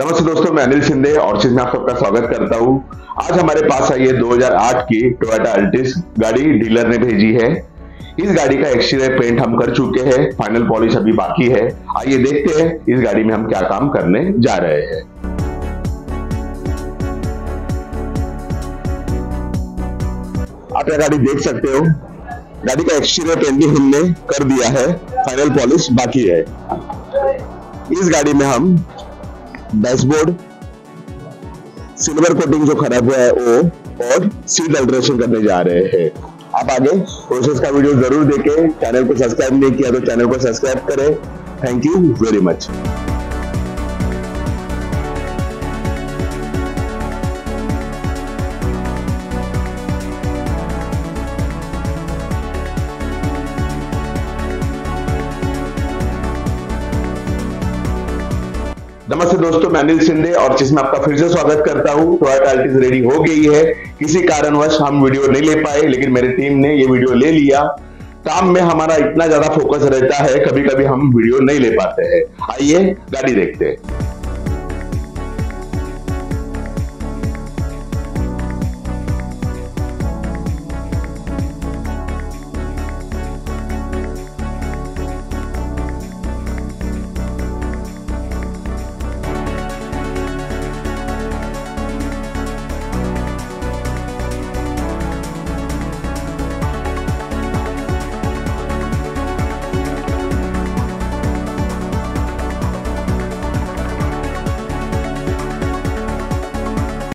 नमस्ते दोस्तों, मैं अनिल शिंदे और में आप सबका स्वागत करता हूँ। आज हमारे पास आई है 2008 की टोयोटा अल्टिस गाड़ी डीलर ने भेजी है। इस गाड़ी का एक्सटीरियर पेंट हम कर चुके हैं, फाइनल पॉलिश अभी बाकी है। आइए देखते हैं इस गाड़ी में हम क्या काम करने जा रहे हैं। आप यह गाड़ी देख सकते हो। गाड़ी का एक्सटीरियर पेंट भी हमने कर दिया है, फाइनल पॉलिश बाकी है। इस गाड़ी में हम डैशबोर्ड सिल्वर कोटिंग जो खराब हुआ है वो, और सीट अल्ट्रेशन करने जा रहे हैं। आप आगे प्रोसेस का वीडियो ज़रूर देखें। चैनल को सब्सक्राइब नहीं किया तो चैनल को सब्सक्राइब करें। थैंक यू वेरी मच नमस्ते दोस्तों, मैं अनिल शिंदे और जिसमें आपका फिर से स्वागत करता हूँ टोयोटा अल्टिस रेडी हो गई है। किसी कारणवश हम वीडियो नहीं ले पाए, लेकिन मेरी टीम ने ये वीडियो ले लिया। काम में हमारा इतना ज़्यादा फोकस रहता है कभी कभी हम वीडियो नहीं ले पाते हैं। आइए, गाड़ी देखते हैं।